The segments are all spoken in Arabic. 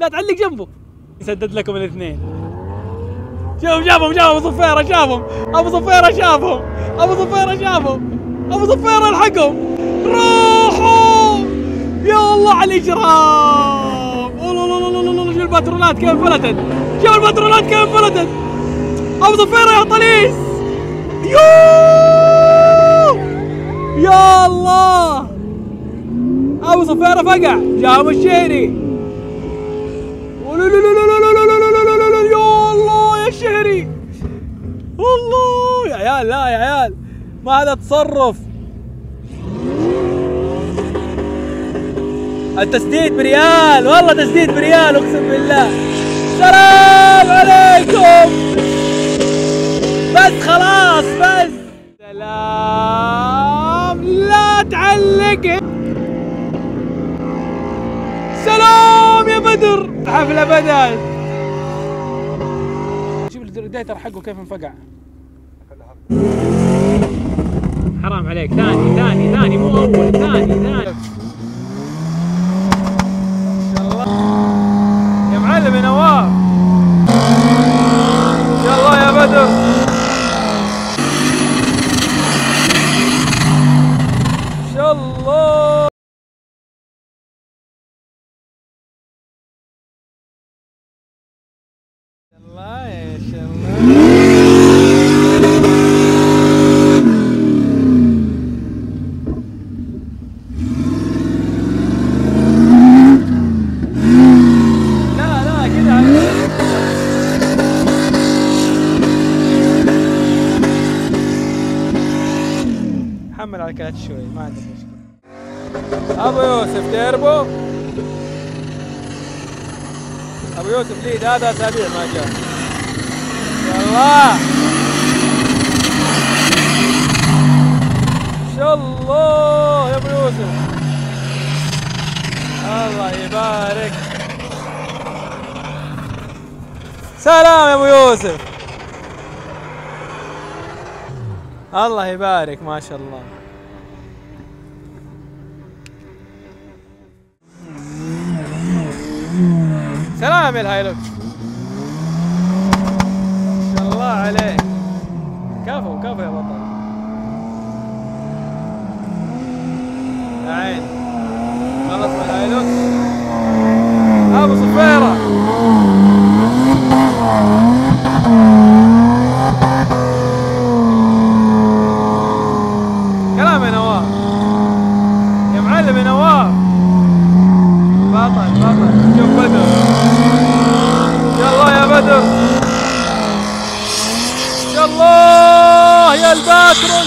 لا تعلق جنبه. يسدد لكم الاثنين. شوف شافهم شافهم أبو صفيرة شافهم أبو صفيرة شافهم أبو صفيرة شافهم أبو صفيرة الحقهم روحوا! يا الله على الإجرام. والله شوف الباترونات كيف انفلتت. شوف الباترونات كيف انفلتت. أبو صفيرة يا طليس. يوه يا الله. أبو صفيرة فقع. جابوا الشهري يا الله يا شهري. والله يا عيال لا يا عيال ما هذا تصرف. التسديد بريال والله تسديد بريال اقسم بالله. سلام عليكم. بس خلاص بس. سلام لا تعلق. سلام. الحفلة بدأت شوف الديتر حقه كيف انفقع. حرام عليك. ثاني ثاني ثاني مو أول ثاني ثاني. يا معلم يا نواف يلا يا بدر ان شاء الله الله يا شاء الله لا لا كذا كلات شوي ما عندك مشكلة. أبو يوسف تيربو أبو يوسف لي هذا أسابيع ما جاء. يلا. ان شاء الله يا أبو يوسف. الله يبارك. سلام يا أبو يوسف. الله يبارك ما شاء الله. سلام يا الهايلوكس ما شاء الله عليك. كفو كفو يا بطل. يا عين. خلص الهايلوكس ابو صفيره كلام يا نواف يا معلم يا نواف بطل بطل شوف بدر يلا يا بدر يلا يا الباترول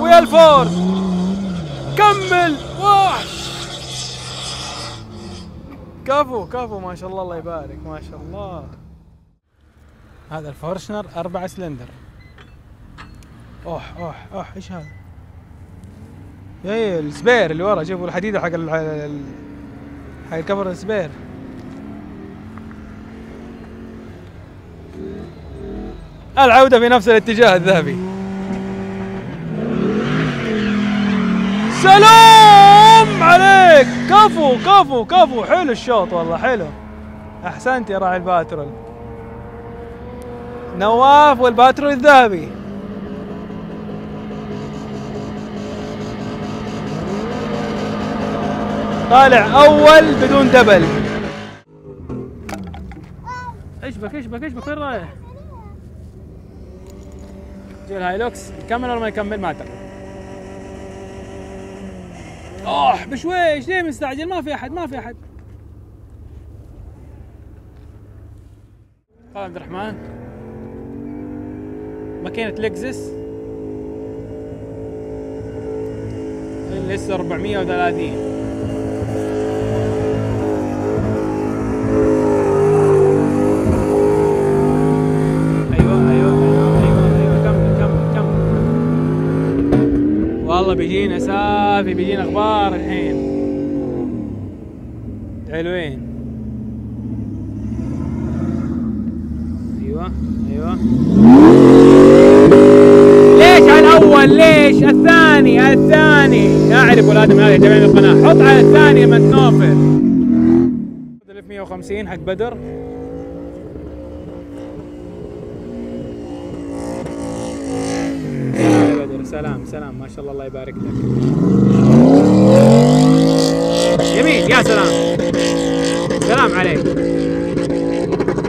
ويا الفورد كمل وحش كفو كفو ما شاء يبارك ما شاء الله. هذا الفورشنر أربعة سلندر. أوح أوح أوح إيش هذا؟ اي ال spare اللي ورا شوفوا الحديده حق ال حق الكفر ال spare. العودة في نفس الاتجاه الذهبي. سلام عليك. كفو كفو كفو. حلو الشوط والله حلو. أحسنت يا راعي الباترول. نواف والباترول الذهبي. طالع أول بدون double. إيش بك إيش بك إيش بك وين رايح؟ جي الهايلوكس يكمل ولا ما يكمل؟ ما ترى أوه بشويش ليه مستعجل؟ ما في أحد ما في أحد. قال عبد الرحمن ماكينة لكزس لسه 430 أيوه أيوه أيوه أيوه أيوه كمل كمل كمل والله بيجينا سافي بيجينا أخبار الحين. حلوين. أيوه. ليش على الأول؟ ليش؟ الثاني الثاني. أعرف ولاد هذا يتابعون القناة. حط على الثاني لما تنوفر 150 حق بدر سلام سلام. ما شاء الله الله يبارك لك. جميل يا سلام. سلام عليك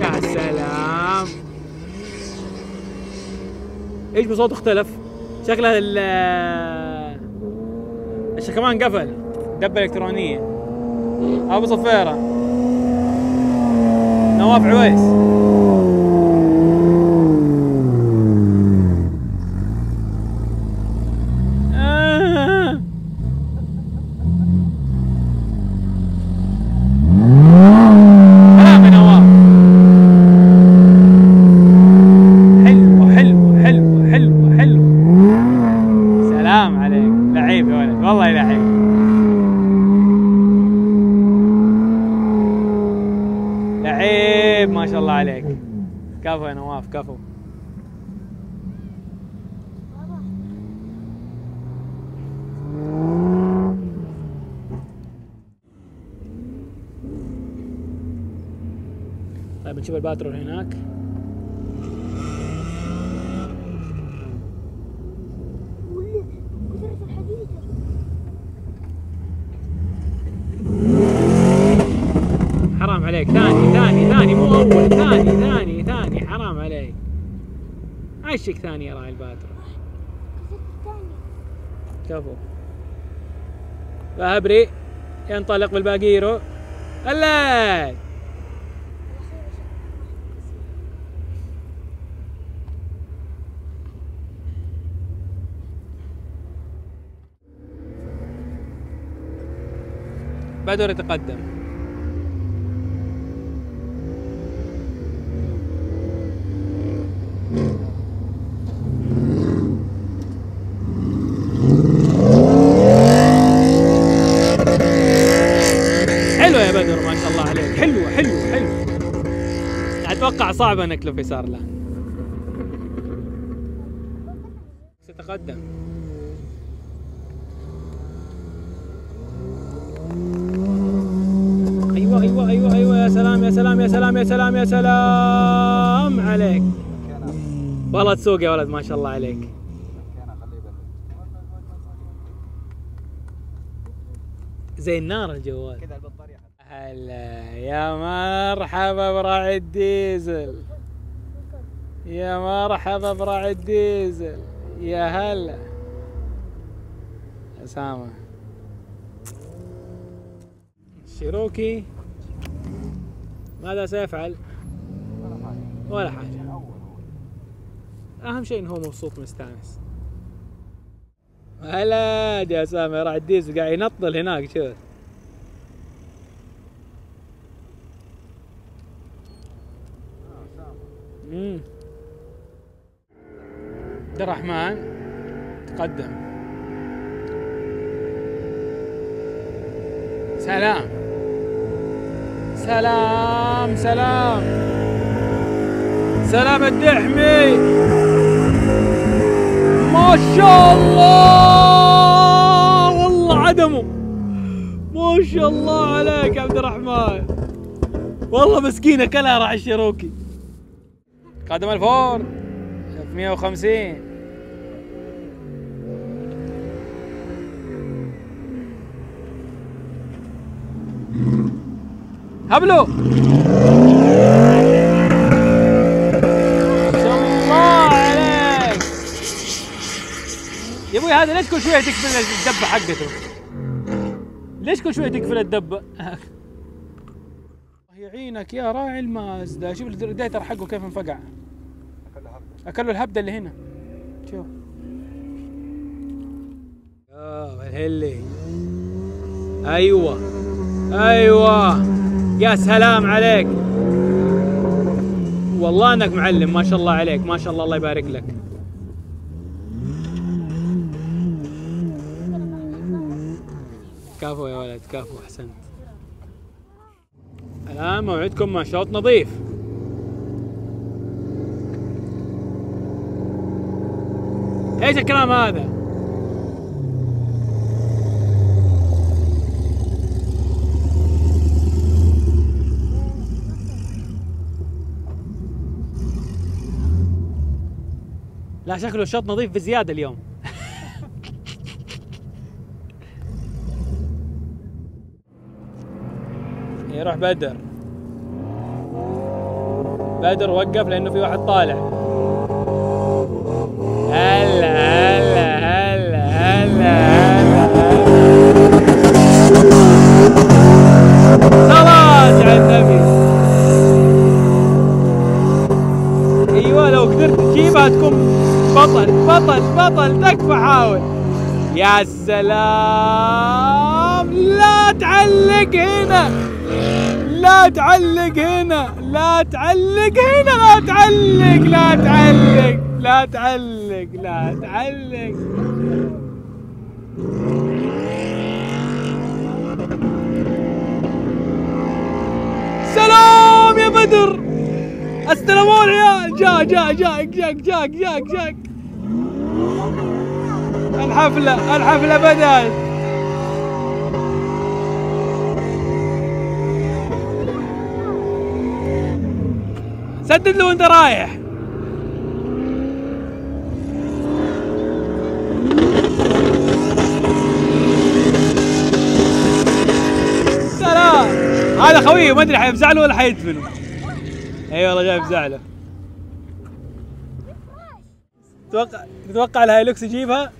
يا سلام إيش بصوت اختلف؟ شكله ال الشكمان قفل. دبة إلكترونية. أبو صفيرة. نواف عويس آه. سلام يا نواف حلو حلو حلو حلو حلو سلام عليك لعيب يا ولد والله لعيب لعيب ما شاء الله عليك. كفو يا نواف كفو. طيب نشوف الباترول هناك كثرة الحديد حرام عليك ثاني ثاني ثاني مو اول ثاني ثاني ثاني حرام عليك عشك يا راعي الثانية كفو. فهبري ينطلق بالباقيرو. الليل بدر يتقدم حلو يا بدر ما شاء الله عليك حلو حلو حلو أتوقع صعب إنك لو يسار لا. ستقدم أيوه أيوه أيوه أيوه يا سلام يا سلام يا سلام يا سلام يا سلام. عليك. والله تسوق يا ولد ما شاء الله عليك. زي النار الجوال. كذا البطارية هلا يا مرحبا براعي الديزل. يا مرحبا براعي الديزل. يا هلا. أسامة. شيروكي. ماذا سيفعل؟ ولا حاجة. أهم شيء إنه هو مبسوط مستانس. هلا يا سامي راح الديزل قاعد ينطل هناك شوف. عبد الرحمن تقدم. سلام. سلام سلام. سلام الدحمي. ما شاء الله. والله عدمه. ما شاء الله عليك عبد الرحمن. والله مسكينة كلها راح الشيروكي قدم الفور. 150 هبلو. ما شاء الله عليك يا أبوي هذا ليش كل شوية تقفل الدبه حقته؟ ليش كل شوية تقفل الدبه يعينك يا راعي المازدا شوف الريديتر حقه كيف انفقع. أكل له الهبدة اللي هنا. شوف. آه الهلي. أيوه. أيوه. يا سلام عليك. والله أنك معلم. ما شاء الله عليك. ما شاء الله الله يبارك لك. كفو يا ولد كفو أحسنت. الآن موعدكم مع شوط نظيف. إيش الكلام هذا؟ لا شكله الشوط نظيف بزيادة اليوم. إيه، يروح بدر. بدر وقف لأنه في واحد طالع. هلا هلا هلا هلا هلا صلاة على النبي أيوه لو قدرت تجيبها تكون بطل بطل بطل. تكفى حاول. يا سلام. لا تعلق هنا. لا تعلق هنا. لا تعلق هنا لا تعلق لا تعلق لا تعلق لا تعلق. سلام يا بدر. استلموا العيال جا جا جاك جاك جاك جاك جاك. الحفلة الحفلة بدأت. سدد له وانت رايح. سلام. هذا خويه ما أدري حيفزعله ولا حيدفنه إي والله جاي يفزعله تتوقع تتوقع الهايلوكس يجيبها؟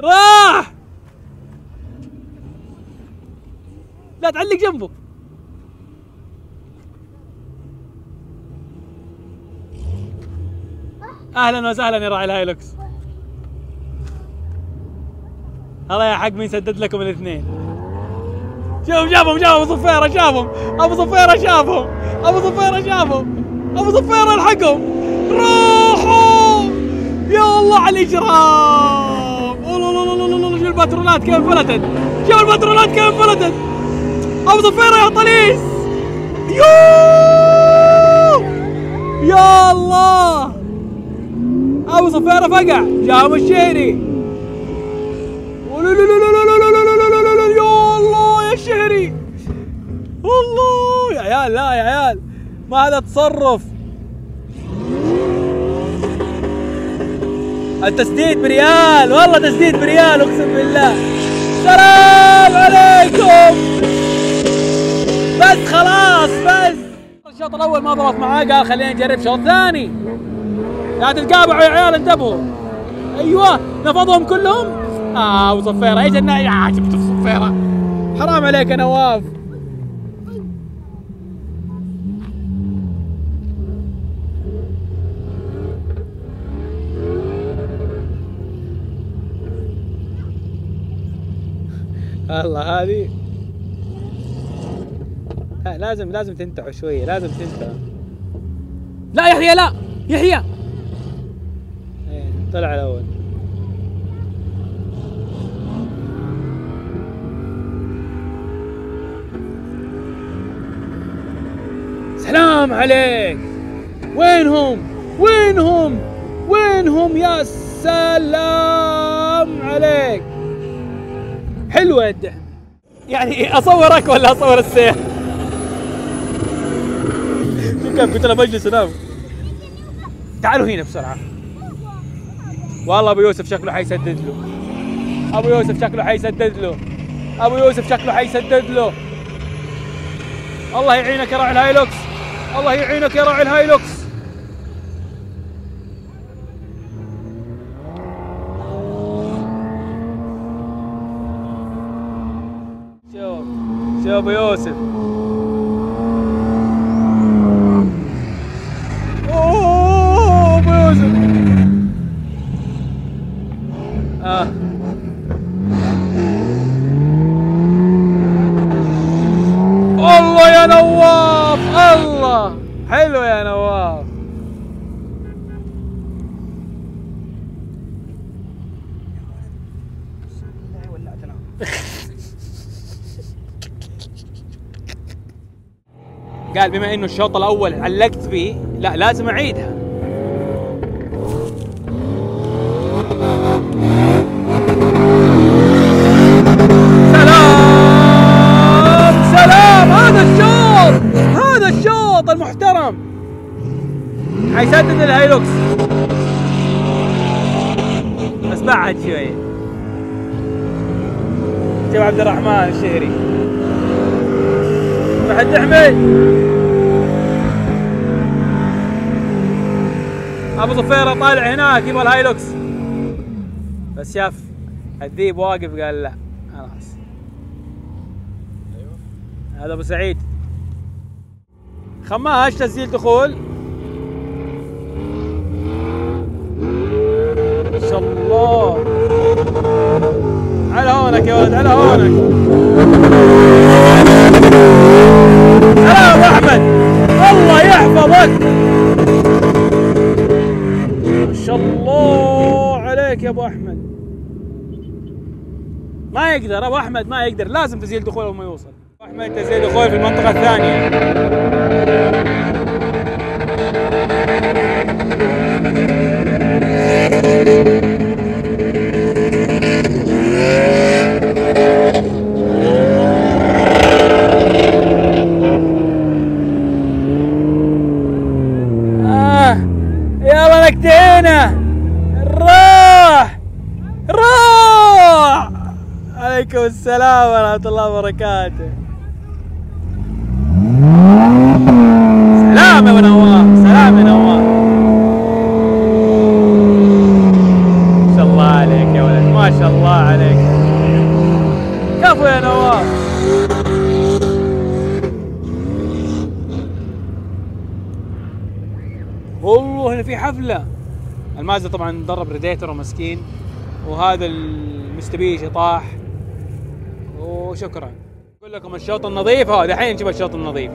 راح! لا تعلق جنبه. أهلا وسهلا يا راعي الهايلوكس. الله يا حق مين سدد لكم الاثنين. شوف شافهم شافهم أبو صفيرة شافهم. أبو صفيرة شافهم. أبو صفيرة شافهم. أبو صفيرة الحقهم. روحوا يا الله على الإجرام. والله شوف الباترونات كيف انفلتت. شوف الباترونات كيف انفلتت. أبو صفيرة يا طليس. يوه يا الله. ابو صفيره فقع جاهم الشهري يا الله يا شهري الله يا عيال لا يا عيال ما هذا تصرف التسديد بريال والله تسديد بريال اقسم بالله سلام عليكم بس خلاص بس الشوط الأول ما ضبط معاه قال خلينا نجرب شوط ثاني لا تتقابعوا يا عيال انتبهوا. أيوه نفضهم كلهم. آه وصفيره إيش النا يا جبت صفيرة. حرام عليك يا نواف. الله هذه. لا لازم لازم تنتعوا شوية لازم تنتعوا لا يحيى لا يحيى. طلع الأول سلام عليك. وينهم؟ وينهم؟ وينهم يا سلام عليك. حلوة الدعم يعني أصورك ولا أصور السير كيف قلت له بجلس انام تعالوا هنا بسرعة. والله أبو يوسف شكله حيسدد له. أبو يوسف شكله حيسدد له. أبو يوسف شكله حيسدد له. الله يعينك يا راعي الهايلوكس. الله يعينك يا راعي الهايلوكس. شوف شوف أبو يوسف اوه ابو يوسف آه الله يا نواف الله حلو يا نواف قال بما إنه الشوط الأول علقت فيه لا لازم أعيدها. سلام! سلام! هذا الشوط! هذا الشوط المحترم! حيسدد الهايلوكس بس بعد شوي. شوف عبد الرحمن الشهري. بعد حميد ابو صفيره طالع هناك يبغى الهايلوكس. بس شاف الذيب واقف قال لا خلاص. هذا أبو سعيد. خماش تسجيل دخول؟ ما شاء الله. على هونك يا ولد على هونك. هلا أبو أحمد. الله يحفظك. أبو أحمد. ما يقدر أبو أحمد ما يقدر لازم تسجيل دخول أول ما يوصل. أبو أحمد تسجيل دخول في المنطقة الثانية آه يلا نكتينا راح راح عليكم السلام ورحمة الله وبركاته. سلام يا نواف سلام يا نواف ما شاء الله عليك يا ولد ما شاء الله عليك. كفو يا نواف والله هنا في حفلة. المازدا طبعا درب ريديتر ومسكين وهذا المستبيشي طاح. وشكرا. أقول لكم الشوط النظيف هو دحين نشوف الشوط النظيف.